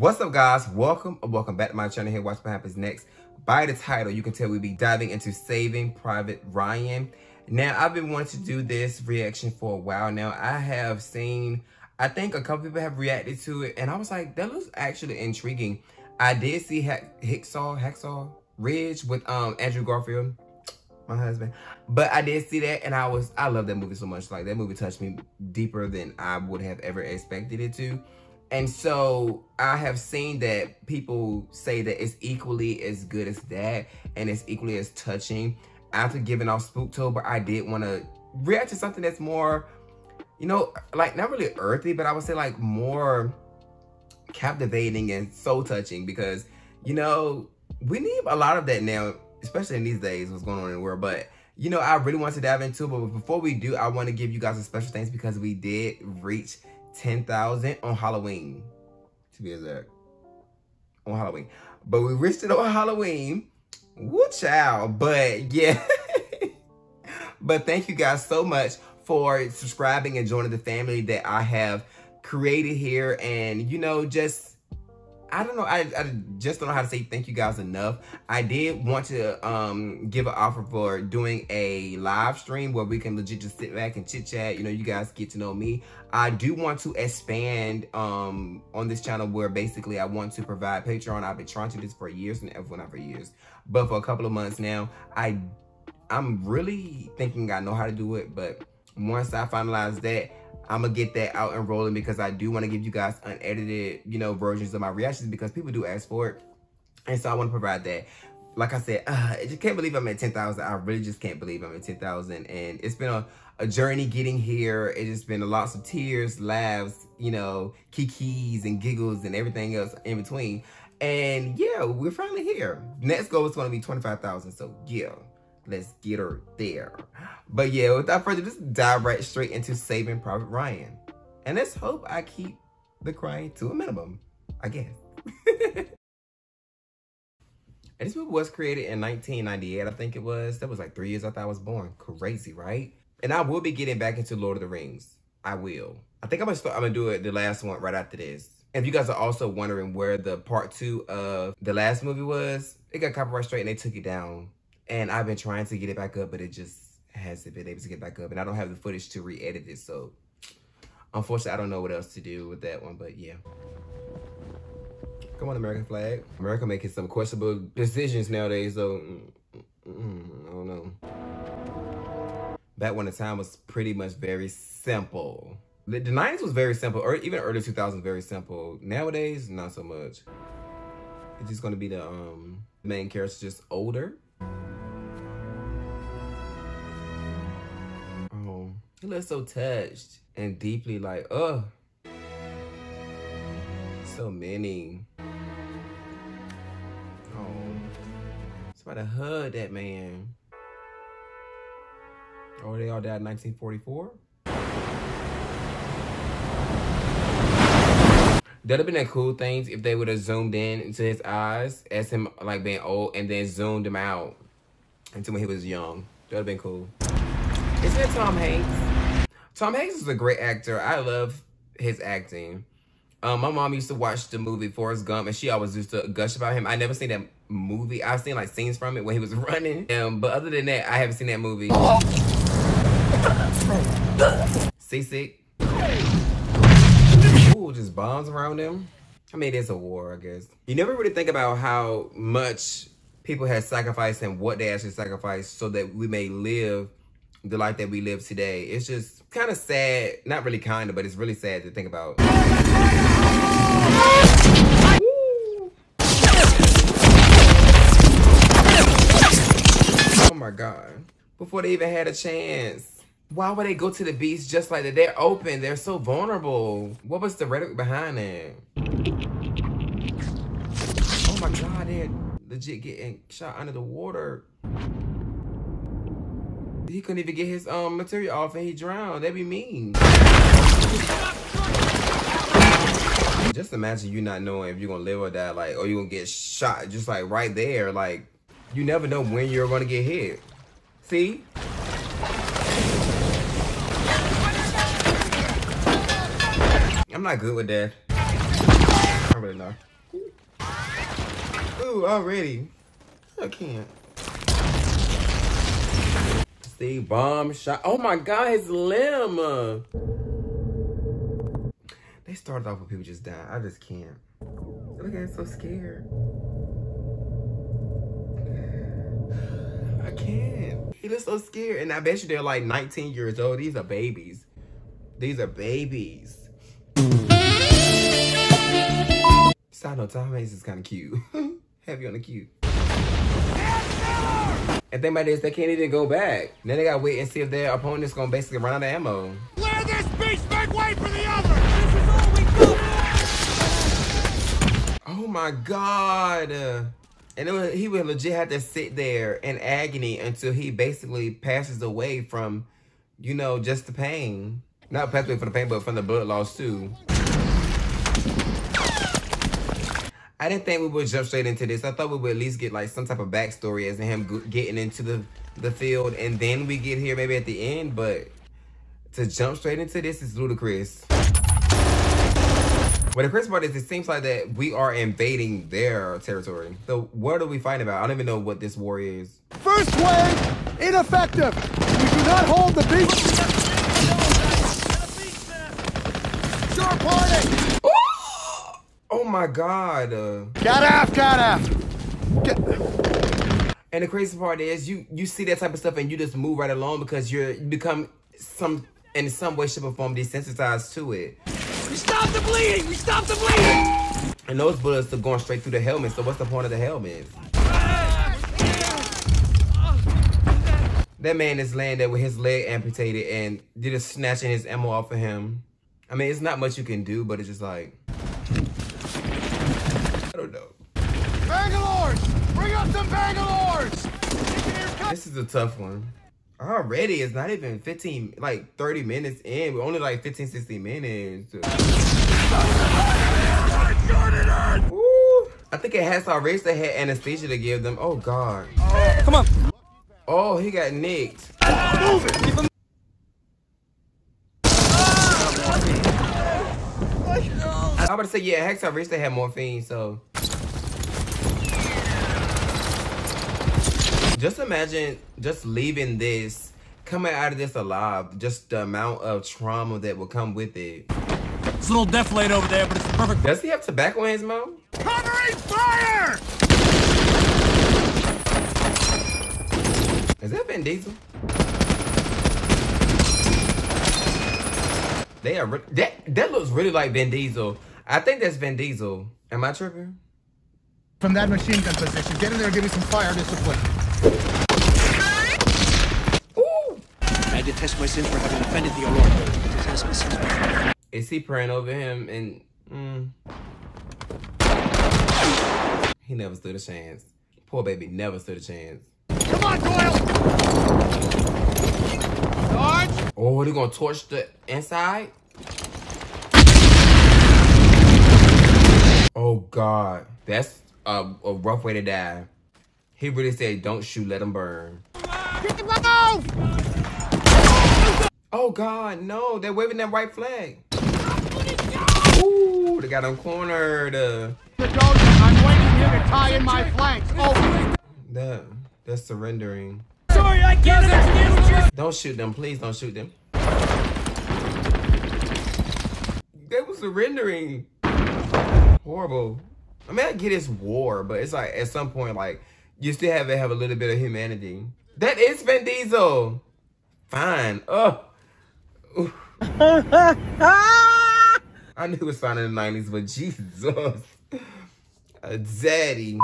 What's up guys? Welcome or welcome back to my channel here. Watch what happens next. By the title, you can tell we'll be diving into Saving Private Ryan. Now, I've been wanting to do this reaction for a while now. I have seen, I think a couple people have reacted to it, and I was like, that looks actually intriguing. I did see Hicksaw, Hacksaw Ridge with um Andrew Garfield, my husband. But I did see that, and I was, I love that movie so much. Like, that movie touched me deeper than I would have ever expected it to. And so I have seen that people say that it's equally as good as that and it's equally as touching. After giving off Spooktober, I did want to react to something that's more, you know, like not really earthy, but I would say like more captivating and soul touching because, you know, we need a lot of that now, especially in these days, what's going on in the world. But you know, I really want to dive into. But before we do, I want to give you guys a special thanks because we did reach 10,000 on Halloween, to be exact. On Halloween. But we reached it on Halloween. Woo child. But yeah. but thank you guys so much for subscribing and joining the family that I have created here. And, you know, just I don't know. I, I just don't know how to say thank you guys enough. I did want to um, give an offer for doing a live stream where we can legit just sit back and chit chat. You know, you guys get to know me. I do want to expand um, on this channel where basically I want to provide Patreon. I've been trying to do this for years and ever, not for years, but for a couple of months now. I I'm really thinking I know how to do it, but once I finalize that, I'm gonna get that out and rolling because I do want to give you guys unedited, you know, versions of my reactions because people do ask for it. And so I want to provide that. Like I said, uh, I just can't believe I'm at 10,000. I really just can't believe I'm at 10,000. And it's been a, a journey getting here. It's just been lots of tears, laughs, you know, kikis and giggles and everything else in between. And yeah, we're finally here. Next goal is going to be 25,000. So yeah let's get her there. But yeah, without further ado, just dive right straight into Saving Private Ryan. And let's hope I keep the crying to a minimum, I guess. and this movie was created in 1998, I think it was. That was like three years after I was born. Crazy, right? And I will be getting back into Lord of the Rings. I will. I think I'm gonna start, I'm gonna do it the last one right after this. If you guys are also wondering where the part two of the last movie was, it got copyright straight and they took it down and I've been trying to get it back up, but it just hasn't been able to get back up. And I don't have the footage to re-edit it. So unfortunately, I don't know what else to do with that one. But yeah. Come on, American flag. America making some questionable decisions nowadays, so mm, mm, mm, I don't know. Back when the time was pretty much very simple. The, the 90s was very simple, or even early 2000s very simple. Nowadays, not so much. It's just gonna be the um main character just older. He looks so touched and deeply like, oh, so many. Oh, somebody hug that man. Oh, they all died in 1944? That'd have been a cool thing if they would have zoomed in into his eyes as him like being old and then zoomed him out into when he was young. That'd have been cool. Is that Tom Hanks? Tom Hanks is a great actor. I love his acting. Um, my mom used to watch the movie Forrest Gump, and she always used to gush about him. I never seen that movie. I've seen like scenes from it when he was running. Um, but other than that, I haven't seen that movie. Seasick. Ooh, just bombs around him. I mean, it's a war, I guess. You never really think about how much people had sacrificed and what they actually sacrificed so that we may live the life that we live today. It's just kind of sad. Not really kind of, but it's really sad to think about. Oh my God. Before they even had a chance. Why would they go to the beach just like that? They're open. They're so vulnerable. What was the rhetoric behind that? Oh my God, they're legit getting shot under the water he couldn't even get his um material off and he drowned. That'd be mean. Just imagine you not knowing if you're gonna live or die, like, or you're gonna get shot just like right there. Like, you never know when you're gonna get hit. See? I'm not good with that. I really know. Ooh, already. I can't. See, bomb shot. Oh my god, his limb. They started off with people just dying. I just can't. Look at it, so scared. I can't. He looks so scared. And I bet you they're like 19 years old. These are babies. These are babies. Side note, Tom Hanks is kind of cute. Heavy on the cute. And think about this, they can't even go back. Then they gotta wait and see if their opponent's gonna basically run out of ammo. Clear this beast, make way for the other! This is all we got! Oh my god. And it was, he would legit have to sit there in agony until he basically passes away from, you know, just the pain. Not pass away from the pain, but from the blood loss too. I didn't think we would jump straight into this. I thought we would at least get like some type of backstory as in him getting into the, the field and then we get here maybe at the end, but to jump straight into this is ludicrous. But the crazy part is it seems like that we are invading their territory. So what are we fighting about? I don't even know what this war is. First wave, ineffective. We do not hold the beast. Sure party. Oh my god. Uh, Got off, got off. Get. and the crazy part is you you see that type of stuff and you just move right along because you're you become some in some way, shape, or form desensitized to it. We stop the bleeding. We stop the bleeding. And those bullets are going straight through the helmet, so what's the point of the helmet? That man is laying there with his leg amputated and they're just snatching his ammo off of him. I mean, it's not much you can do, but it's just like... I don't know. Bangalores! Bring up some Bangalores! This is a tough one. Already, it's not even 15, like 30 minutes in. We're only like 15, 16 minutes. Ooh. I think it has already they had anesthesia to give them. Oh, God. Come on. Oh, he got nicked. Move it. Keep him. I was about to say, yeah, Hacksaw Ridge, they had morphine, so. Just imagine just leaving this, coming out of this alive, just the amount of trauma that will come with it. It's a little deflated over there, but it's perfect. Does he have tobacco in his mouth? Covering fire! Is that Vin Diesel? They are that that looks really like Vin Diesel. I think that's Vin Diesel. Am I tripping? From that machine gun position, get in there and give me some fire discipline. Ooh! I detest my sins for having offended the Lord. I detest my sins for Is he praying over him and mm, he never stood a chance. Poor baby never stood a chance. Come on, Doyle! Sarge! Oh, they're gonna torch the inside? Oh God, that's a, a rough way to die. He really said, "Don't shoot, let him burn." Keep him off! Oh God, no! They're waving that white flag. Ooh, they got him cornered. Uh, The dojo, I'm waiting here to tie in my flanks. Oh, that, that's surrendering. Sorry, I can't understand what you're Don't shoot them, please. Don't shoot them. They was surrendering. Horrible. I mean, I get it's war, but it's like at some point, like you still have to have a little bit of humanity. That is Vin Diesel. Fine. Oh. I knew it was fine in the 90s, but Jesus. A daddy.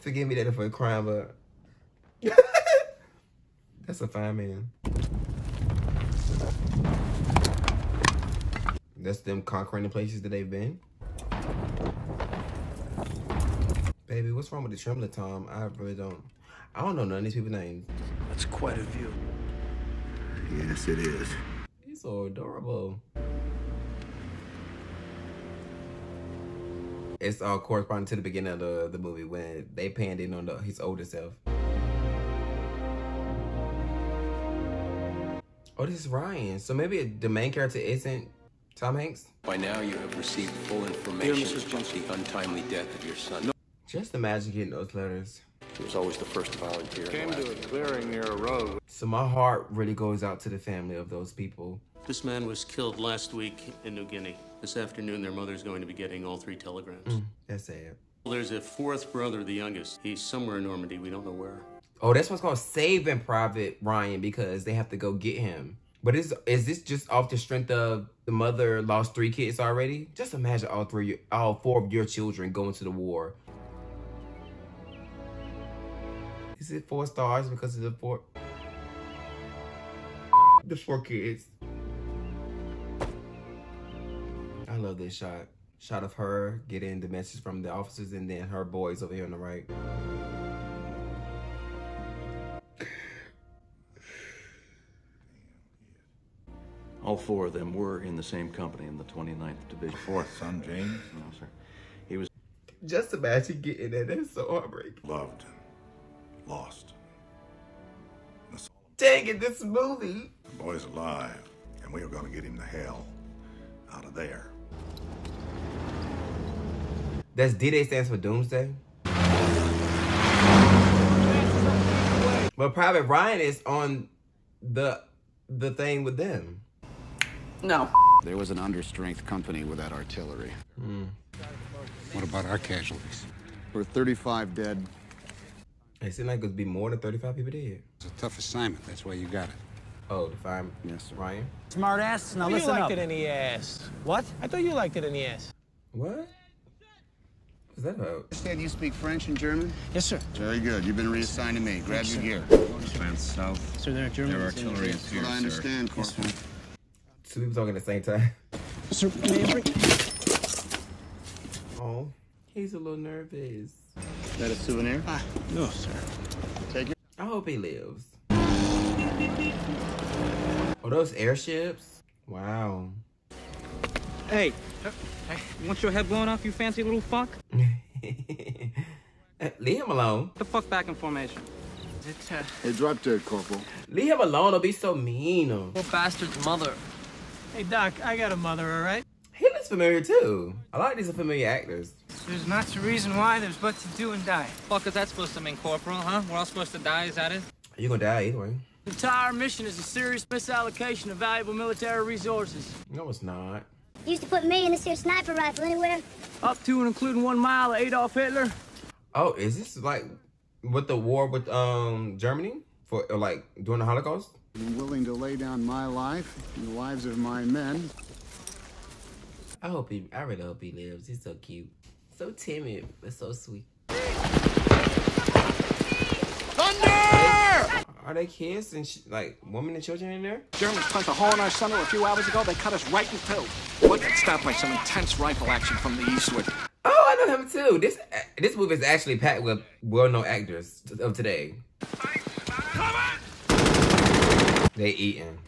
Forgive me that for a crime, but that's a fine man. That's them conquering the places that they've been. Baby, what's wrong with the Trembler Tom? I really don't. I don't know none of these people's names. That's quite a view. Yes, it is. He's so adorable. It's all corresponding to the beginning of the, the movie when they panned in on the, his older self. Oh, this is Ryan. So maybe the main character isn't Tom Hanks? By now, you have received full information about the untimely death of your son. Just imagine getting those letters. He was always the first to volunteer. Came to a clearing near a road. So my heart really goes out to the family of those people. This man was killed last week in New Guinea. This afternoon, their mother's going to be getting all three telegrams. Mm, that's sad. There's a fourth brother, the youngest. He's somewhere in Normandy. We don't know where. Oh, that's what's called saving Private Ryan because they have to go get him. But is is this just off the strength of the mother lost three kids already? Just imagine all three, all four of your children going to the war. Is it four stars because of the four? The four kids. I love this shot. Shot of her getting the message from the officers and then her boys over here on the right. All four of them were in the same company in the 29th Division. Fourth son, James, No, sir. He was Just imagine getting that. That's so heartbreaking. loved, lost. Dang it, this movie. The boy's alive, and we are going to get him the hell out of there. That's D-Day stands for Doomsday. But Private Ryan is on the the thing with them. No. There was an understrength company without artillery. Hmm. What about our casualties? We're 35 dead. It seemed like it would be more than 35 people dead. It's a tough assignment. That's why you got it. Oh, to find Yes, sir. Ryan? Smart ass. Now You listen liked up. it in the ass. What? I thought you liked it in the ass. What? What's that about? Understand you speak French and German? Yes, sir. Very good. You've been reassigned to me. Grab your gear. Sir, there are Germans. in the That's what I understand, Corporal. Two people talking at the same time. Sir, may I bring- Oh, he's a little nervous. Is that a souvenir? Ah, No, sir. Take it. I hope he lives. Oh, those airships? Wow. Hey, want your head blown off, you fancy little fuck? Leave him alone. the fuck back in formation. It's Hey, drop dead, Corporal. Leave him alone. Don't be so mean. Poor bastard's mother. Hey, Doc, I got a mother, all right? He looks familiar too. A lot of these are familiar actors. There's not a reason why, there's but to do and die. Fuck is that supposed to mean, Corporal, huh? We're all supposed to die, is that it? You're gonna die either way. The entire mission is a serious misallocation of valuable military resources. No, it's not. Used to put me in this here sniper rifle anywhere. Up to and including one mile of Adolf Hitler. Oh, is this like with the war with um Germany for like during the Holocaust? I'm willing to lay down my life and the lives of my men. I hope he. I really hope he lives. He's so cute, so timid, but so sweet. Thunder! Are they kids and sh- like women and children in there? Germans punched a hole in our center a few hours ago. They cut us right in two. What got stopped by some intense rifle action from the eastward. Oh, I know him too. This this movie is actually packed with well-known actors of today. They eating,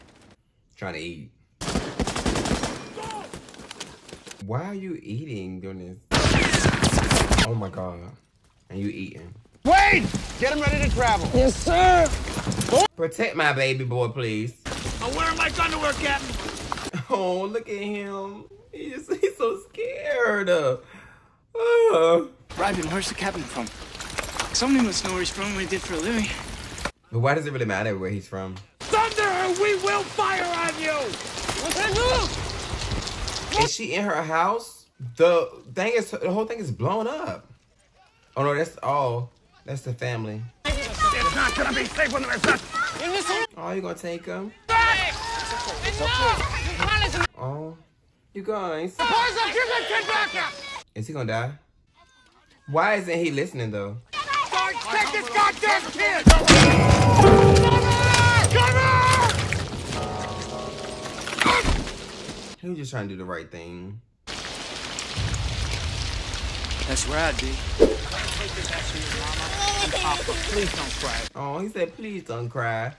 trying to eat. Why are you eating during this? Oh my god! And you eating? Wade! Get him ready to travel. Yes, sir. Protect my baby boy, please. I'm wearing my underwear, Captain. Oh, look at him. He's, he's so scared. Uh, Reiben, where's the captain from? Somebody must know where he's from what he did for a living. but why does it really matter where he's from? Thunder, or we will fire on you! Is she in her house? The thing is, the whole thing is blown up. Oh no, that's all. That's the family. It's not gonna be safe when there's not. Oh, you gonna take him? Oh, you guys. Is he gonna die? Why isn't he listening though? Take this goddamn kid! He was just trying to do the right thing. That's rad, D. Please don't cry. Oh, he said, please don't cry.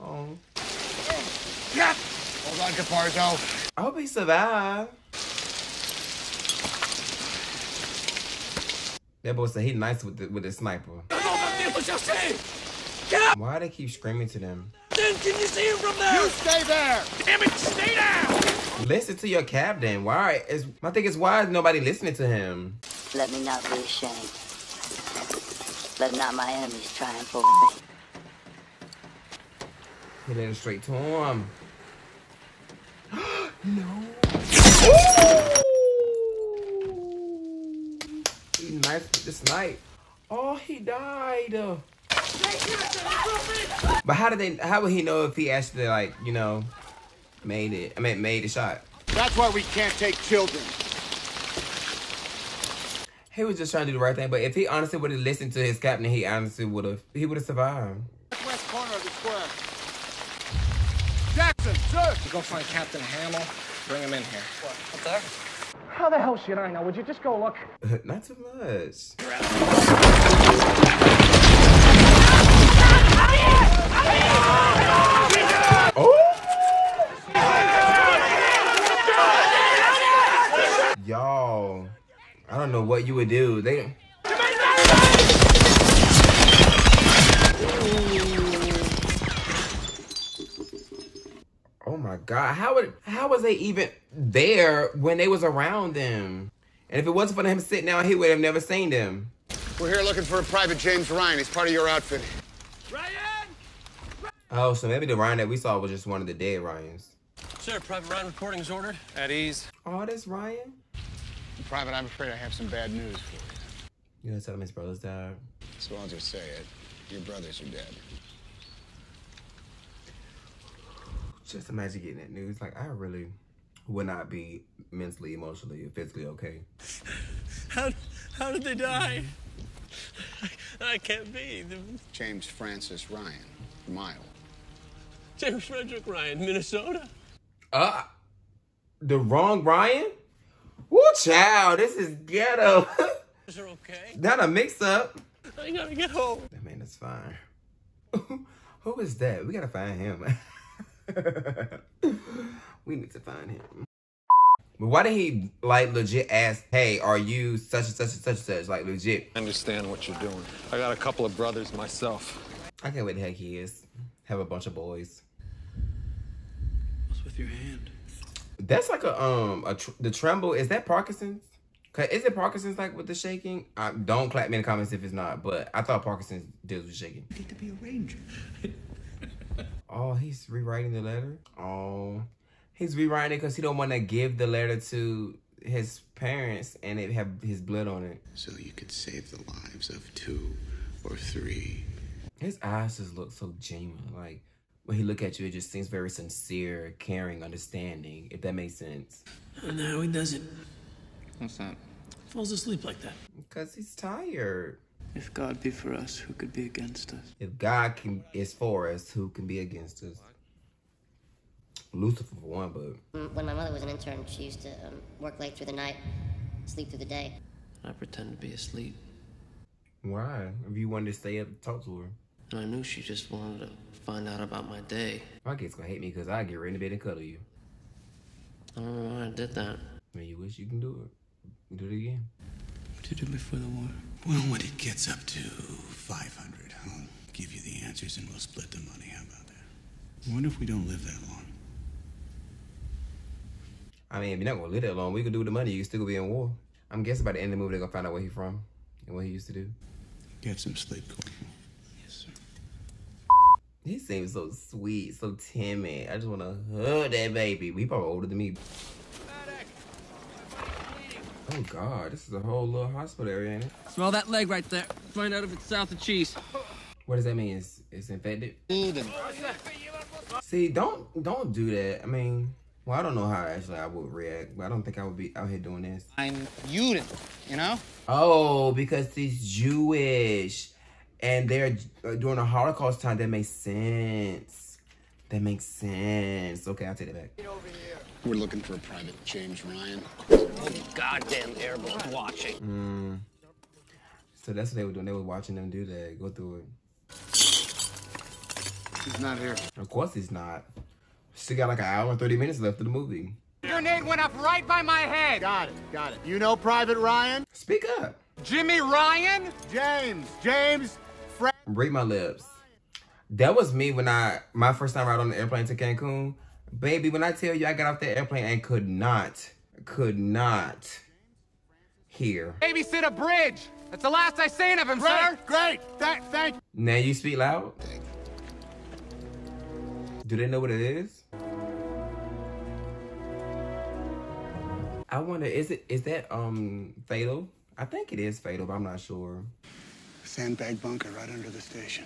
Oh, Yeah. Hold on, Caparzo. I hope he survived. That boy said he nice with the with the sniper. Cap! Why they keep screaming to them? Then can you see him from there? You stay there! Damn it, stay down! Listen to your captain. Why is my thing is why is nobody listening to him? Let me not be ashamed. Let not my enemies triumph over me. He let it straight to him. no. He knifed this night. Oh, he died. But how did they? How would he know if he actually like you know made it? I mean, made the shot. That's why we can't take children. He was just trying to do the right thing. But if he honestly would have listened to his captain, he honestly would have. He would have survived. West corner of the square. Jackson, sir! You go find Captain Hamill, bring him in here. What there? How the hell should I know? Would you just go look? Not too much. Oh! Y'all, I don't know what you would do. They. Oh my God! How would how was they even there when they was around them? And if it wasn't for him sitting down, he would have never seen them. We're here looking for a Private James Ryan. He's part of your outfit. Ryan! Oh, so maybe the Ryan that we saw was just one of the dead Ryans. Sir, Private Ryan recording is ordered. At ease. Oh, that's Ryan. Private, I'm afraid I have some bad news for you. You gonna tell him his brother's died? So I'll just say it. Your brothers are dead. Just imagine getting that news. Like, I really would not be mentally, emotionally, or physically okay. How, how did they die? I, I can't be. James Francis Ryan, Mile. James Frederick Ryan, Minnesota. Uh, the wrong Ryan? Woo, child, this is ghetto. Is it okay? Not a mix-up. I gotta get home. That man is fine. Who is that? We gotta find him. we need to find him. But why did he like legit ask, hey, are you such and such and such and such? Like legit. I understand what you're doing. I got a couple of brothers myself. I can't wait the heck he is. Have a bunch of boys. What's with your hand? That's like a um a tr- the tremble. Is that Parkinson's? Cause is it Parkinson's like with the shaking? Uh, don't clap me in the comments if it's not. But I thought Parkinson's deals with shaking. Need to be a ranger. Oh, he's rewriting the letter. Oh, he's rewriting it because he don't want to give the letter to his parents and it have his blood on it. So you could save the lives of two or three. His eyes just look so genuine. Like when he look at you, it just seems very sincere, caring, understanding. If that makes sense. No, he doesn't. What's that? Falls asleep like that. Because he's tired. If God be for us, who could be against us? If God can is for us, who can be against us? Lucifer for one, but Mm, When my mother was an intern, she used to um, work late through the night, sleep through the day. I pretend to be asleep. why? If you wanted to stay up, and talk to her. And I knew she just wanted to find out about my day. My kid's gonna hate me because I get right in bed and cuddle you. I don't know why I did that. Man, you wish you can do it, do it again. What did you do before the war? Well, when it gets up to 500, I'll give you the answers and we'll split the money. How about that? I wonder if we don't live that long. I mean, if you're not gonna live that long, we could do the money. You can still be in war. I'm guessing by the end of the movie, they're gonna find out where he's from and what he used to do. Get some sleep, Corporal. Yes, sir. He seems so sweet, so timid. I just wanna hug that baby. He probably older than me. Oh God, this is a whole little hospital area, ain't it? Smell that leg right there. Find out if it's south of cheese. What does that mean? It's, it's infected? See, don't don't do that. I mean, well, I don't know how actually I would react, but I don't think I would be out here doing this. I'm Juden, you know? Oh, because he's Jewish, and they're uh, during the Holocaust time. That makes sense. That makes sense. Okay, I'll take it back. We're looking for a Private James Ryan. Goddamn airboat watching. Mm. So that's what they were doing. They were watching them do that. Go through it. He's not here. Of course he's not. Still got like an hour and 30 minutes left of the movie. Grenade went up right by my head. Got it, got it. You know Private Ryan? Speak up. Jimmy Ryan? James. James. Fred. Read my lips. That was me when I my first time out on the airplane to Cancun. Baby, when I tell you I got off the airplane and could not, could not hear. Babysit a bridge. That's the last I seen of him, Great, sir. great. Thank, thank. Now you speak loud? Do they know what it is? I wonder, is it is that um fatal? I think it is fatal, but I'm not sure. Sandbag bunker right under the station.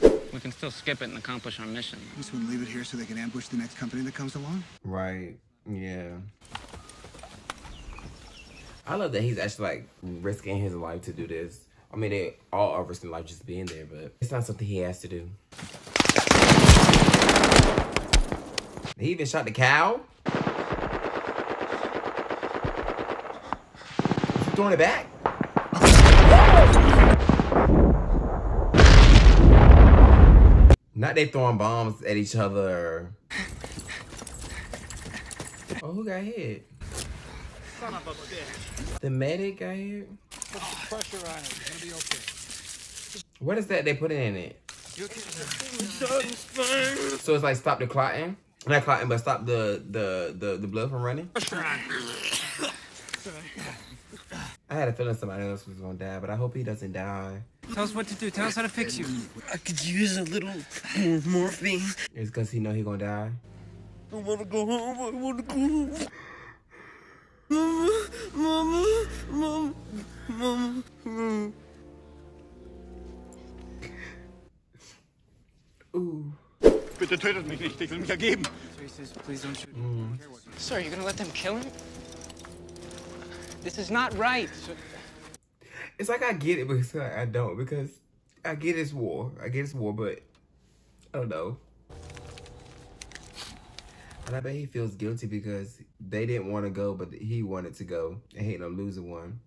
We can still skip it and accomplish our mission. Just would leave it here so they can ambush the next company that comes along. Right. Yeah. I love that he's actually like risking his life to do this. I mean, they all are risking life just being there, but it's not something he has to do. He even shot the cow. Is he throwing it back? Not they throwing bombs at each other. Oh, who got hit? Son of a bitch. The medic got hit? Put some pressure on it. It's gonna be okay. What is that they put in it? So it's like stop the clotting? Not clotting, but stop the the the, the blood from running? Pressure on I had a feeling somebody else was gonna die, but I hope he doesn't die. Tell us what to do. Tell us how to fix you. I could use a little more morphine. It's cause he know he gonna die. I wanna go home. I wanna go home. Mama, mama, mama, mama, mama. Ooh. Bitte tötet mich nicht. Ich will mich ergeben. Please don't shoot. Mm. Sir, you're gonna let them kill him? This is not right. It's like I get it, but like I don't because I get it's war. I get it's war, but I don't know. And I bet he feels guilty because they didn't want to go, but he wanted to go. And he ended up losing one.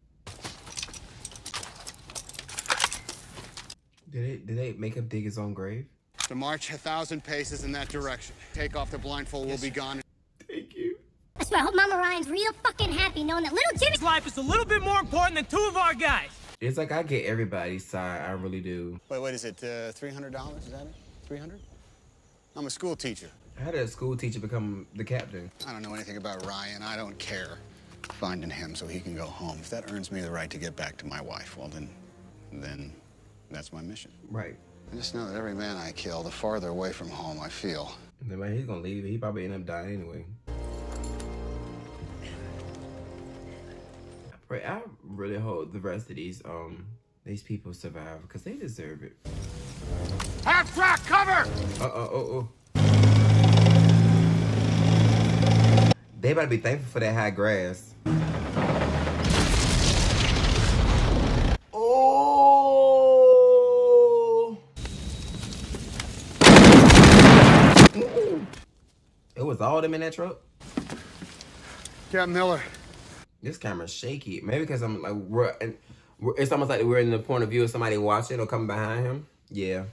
Did they, did they make him dig his own grave? To march a thousand paces in that direction. Take off the blindfold, we'll be gone. I swear, I hope Mama Ryan's real fucking happy knowing that little Jimmy's life is a little bit more important than two of our guys. It's like I get everybody's side. I really do. Wait, what is it? Uh, $300? Is that it? 300 I'm a school teacher. How did a school teacher become the captain? I don't know anything about Ryan. I don't care. Finding him so he can go home. If that earns me the right to get back to my wife, well, then, then that's my mission. Right. I just know that every man I kill, the farther away from home I feel. And then when he's gonna leave, he probably end up dying anyway. Right, I really hope the rest of these um these people survive because they deserve it. Half track cover! Uh oh oh oh. They better be thankful for that high grass. Oh. Ooh. It was all them in that truck. Captain Miller. This camera's shaky. Maybe because I'm like we're, we're it's almost like we're in the point of view of somebody watching or coming behind him. Yeah.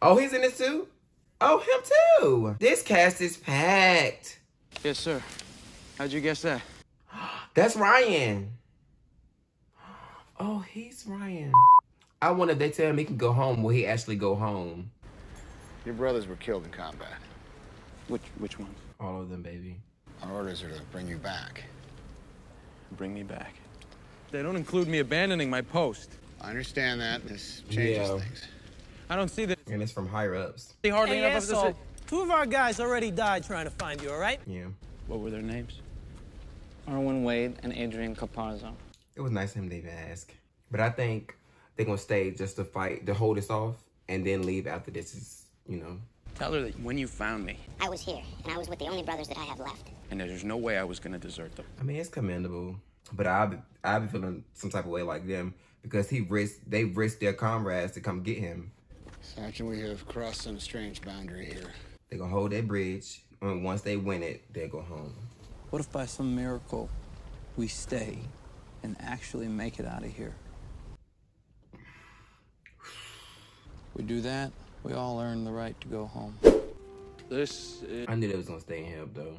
Oh, he's in this too. Oh, him too. This cast is packed. Yes, sir. How'd you guess that? That's Ryan. Oh, he's Ryan. I wonder if they tell him he can go home. Will he actually go home? Your brothers were killed in combat. Which which one? All of them, baby. Our orders are to bring you back. Bring me back. They don't include me abandoning my post. I understand that. This changes Yeah. things. I don't see that. And it's from higher ups. They hardly Hey, enough of asshole. this. Two of our guys already died trying to find you, all right? Yeah. What were their names? Irwin Wade and Adrian Caparzo. It was nice of him to even ask. But I think they're gonna stay just to fight, to hold us off, and then leave after this is, you know. Tell her that when you found me, I was here, and I was with the only brothers that I have left. And there's no way I was gonna desert them. I mean, it's commendable. But I've I've been feeling some type of way like them because he risked they risked their comrades to come get him. Sergeant, we have crossed some strange boundary here. They gonna hold that bridge, and once they win it, they go home. What if by some miracle we stay and actually make it out of here? We do that, we all earn the right to go home. This is I knew they was gonna stay in help though.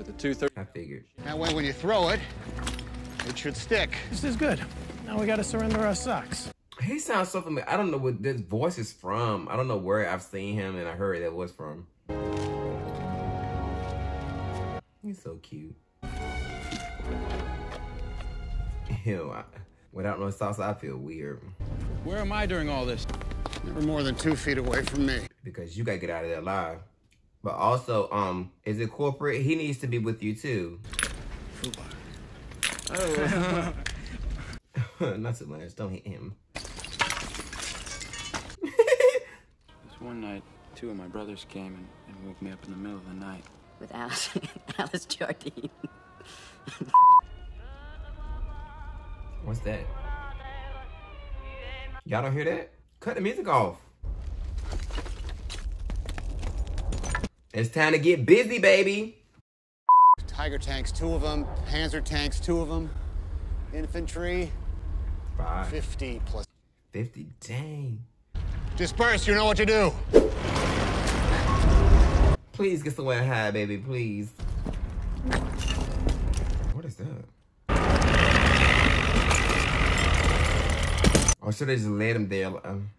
For the 230. I figured. That way, when you throw it, it should stick. This is good. Now we gotta surrender our socks. He He sounds so familiar. I don't know what this voice is from. I don't know where I've seen him and I heard that was from. He's so cute. Ew, I, without no sauce, I feel weird. Where am I during all this? Never more than two feet away from me. Because you gotta get out of there alive. But also, um, is it corporate? He needs to be with you too. Oh. Not too much. Don't hit him. This one night, two of my brothers came and, and woke me up in the middle of the night. With Alice, Alice Jardine. What's that? Y'all don't hear that? Cut the music off. It's time to get busy, baby. Tiger tanks, two of them. Panzer tanks, two of them. Infantry, Five. 50 plus. 50, dang. Disperse, you know what to do. Please get somewhere high, baby, please. What is that? Or should I just let him there? Um,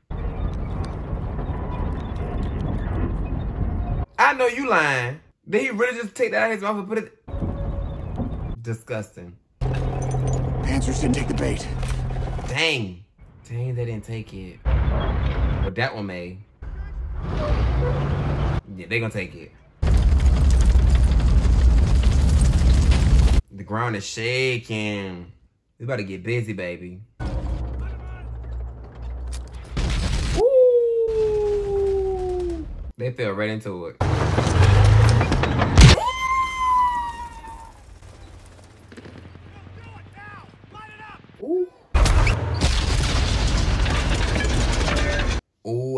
I know you lying. Did he really just take that out of his mouth and put it? Disgusting. Panzers didn't take the bait. Dang. Dang, they didn't take it. But that one may. Yeah, they gonna take it. The ground is shaking. We about to get busy, baby. Ooh. They fell right into it.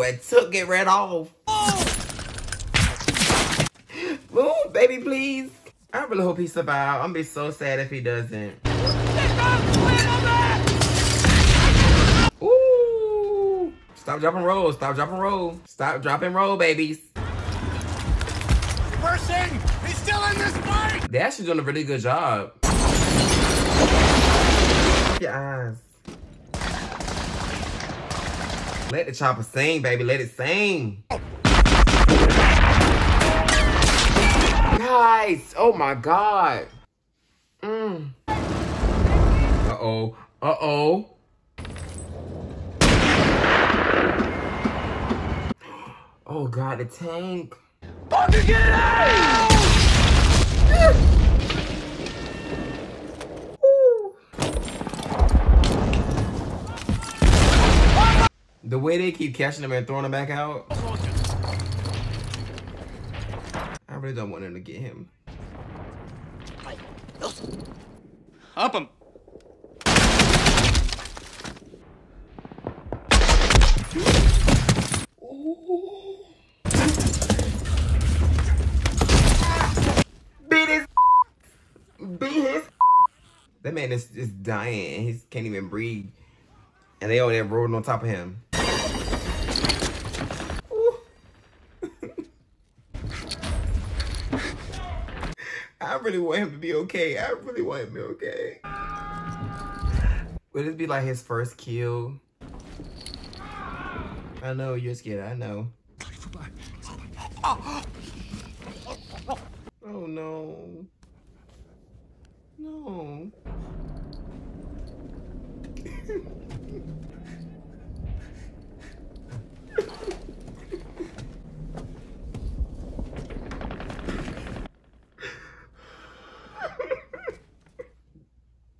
Ooh, it took it right off. Move, baby, please. I really hope he survives. I'm gonna be so sad if he doesn't. Ooh. Stop dropping roll. Stop dropping roll. Stop dropping roll, babies. Reversing! He's still in this fight! They actually doing a really good job. Your eyes. Let the chopper sing, baby. Let it sing. Guys, oh my God. Mm. Uh-oh. Uh-oh. Oh God, the tank. Fucking get out! The way they keep catching them and throwing them back out. I really don't want them to get him. Up him. Beat his Beat his That man is, just dying he can't even breathe. And they over there rolling on top of him. I really want him to be okay. I really want him to be okay. Would this be like his first kill? I know you're scared. I know. Oh no. No.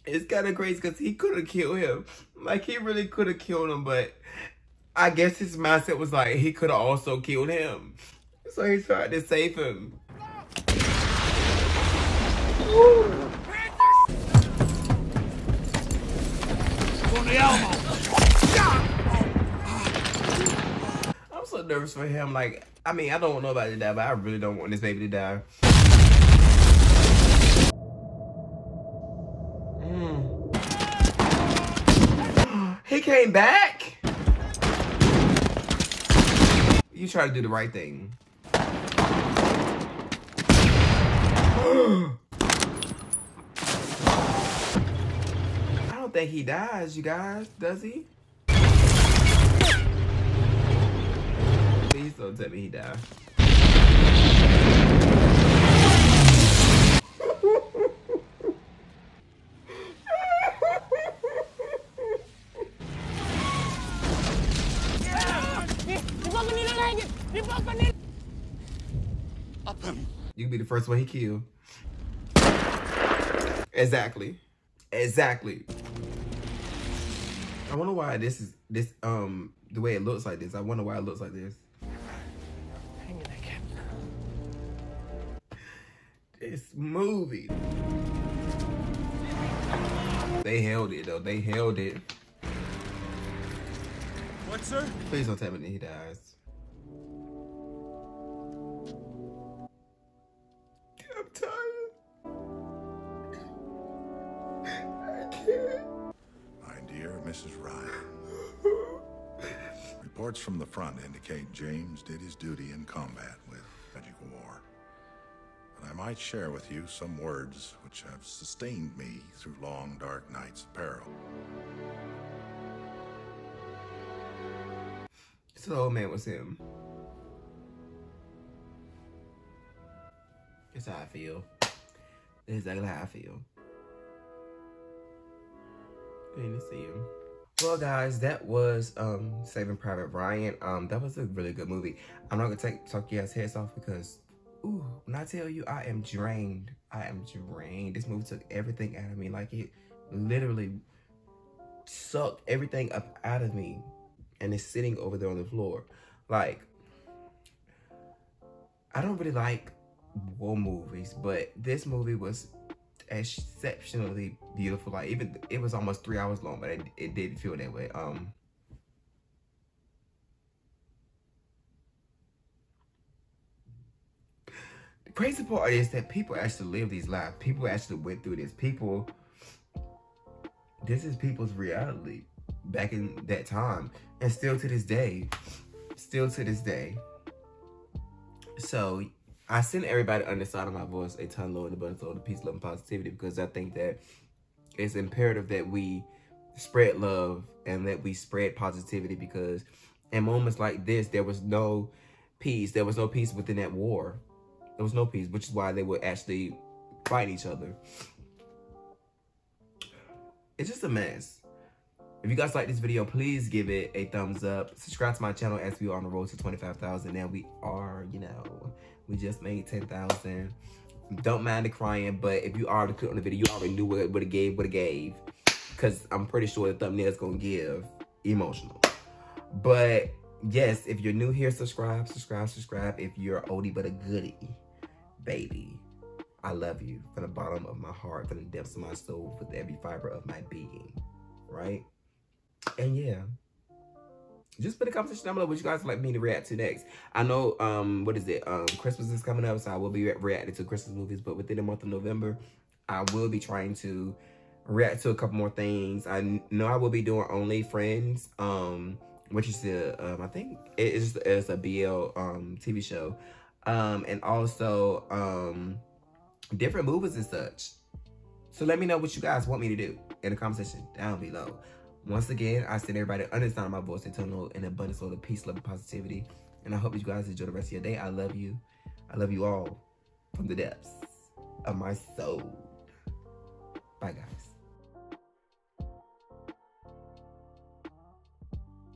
it's kind of crazy because he could have killed him. Like, he really could have killed him, but I guess his mindset was like, he could have also killed him. So he tried to save him. So nervous for him. Like, I mean, I don't want nobody to die, but I really don't want this baby to die. Mm. he came back? You try to do the right thing. I don't think he dies, you guys. Does he? Please don't tell me he died. You can be the first one he killed. Exactly. Exactly. I wonder why this is this um the way it looks like this. I wonder why it looks like this. This movie. They held it though. They held it. What, sir? Please don't tell me that he dies. I'm tired. I can't. My dear Mrs. Ryan. Reports from the front indicate James did his duty in combat might share with you some words which have sustained me through long, dark nights of peril. So the old man was him. That's how I feel. That's exactly how I feel. Didn't see him. Well, guys, that was um Saving Private Ryan. Um, that was a really good movie. I'm not gonna take talk you guys' heads off because, ooh, when I tell you I am drained, I am drained. This movie took everything out of me. Like it literally sucked everything up out of me, and it's sitting over there on the floor. Like, I don't really like war movies, but this movie was exceptionally beautiful. Like even it was almost three hours long, but it, it did feel that way. Um, crazy part is that people actually live these lives. People actually went through this. People, this is people's reality back in that time, and still to this day, still to this day. So I send everybody on the side of my voice a ton in the button so the peace, love, and positivity because I think that it's imperative that we spread love and that we spread positivity because in moments like this, there was no peace. There was no peace within that war. There was no peace, which is why they would actually fight each other. It's just a mess. If you guys like this video, please give it a thumbs up. Subscribe to my channel as we are on the road to 25,000. Now we are, you know, we just made 10,000. Don't mind the crying, but if you already clicked on the video, you already knew what, what it gave, what it gave. Because I'm pretty sure the thumbnail is going to give emotional. But yes, if you're new here, subscribe, subscribe, subscribe. If you're oldie but a goodie, baby, I love you from the bottom of my heart, from the depths of my soul, with every fiber of my being, right? And yeah, just put a conversation down below what you guys like me to react to next. I know, um, what is it? Um, Christmas is coming up, so I will be re reacting to Christmas movies, but within the month of November, I will be trying to react to a couple more things. I know I will be doing Only Friends, um, which is the, um, I think it is it's a BL um, TV show. Um, and also um, different movies and such. So let me know what you guys want me to do in the comment section down below. Once again, I send everybody understand my voice and abundance of peace, love, and positivity. And I hope you guys enjoy the rest of your day. I love you. I love you all from the depths of my soul. Bye, guys.